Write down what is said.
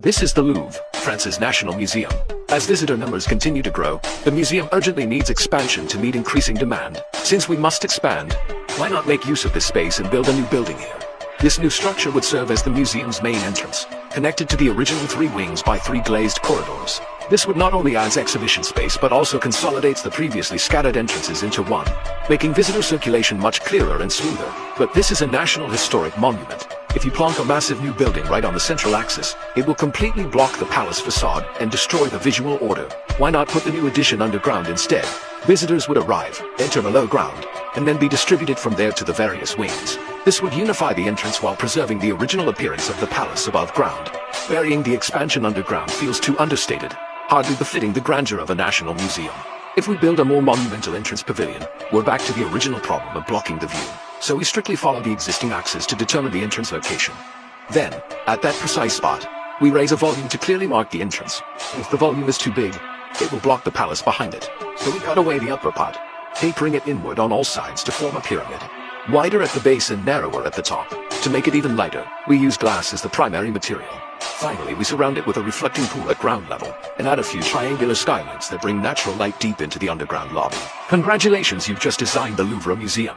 This is the Louvre, France's national museum. As visitor numbers continue to grow, the museum urgently needs expansion to meet increasing demand. Since we must expand, why not make use of this space and build a new building here? This new structure would serve as the museum's main entrance, connected to the original three wings by three glazed corridors. This would not only add exhibition space but also consolidates the previously scattered entrances into one, making visitor circulation much clearer and smoother. But this is a National Historic Monument. If you plonk a massive new building right on the central axis, it will completely block the palace facade and destroy the visual order. Why not put the new addition underground instead? Visitors would arrive, enter below ground, and then be distributed from there to the various wings. This would unify the entrance while preserving the original appearance of the palace above ground. Burying the expansion underground feels too understated, hardly befitting the grandeur of a national museum. If we build a more monumental entrance pavilion, we're back to the original problem of blocking the view. So we strictly follow the existing axis to determine the entrance location. Then, at that precise spot, we raise a volume to clearly mark the entrance. If the volume is too big, it will block the palace behind it. So we cut away the upper part, tapering it inward on all sides to form a pyramid. Wider at the base and narrower at the top. To make it even lighter, we use glass as the primary material. Finally, we surround it with a reflecting pool at ground level, and add a few triangular skylights that bring natural light deep into the underground lobby. Congratulations, you've just designed the Louvre Museum.